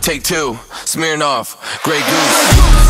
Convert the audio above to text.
Take two, smearing off, Grey Goose.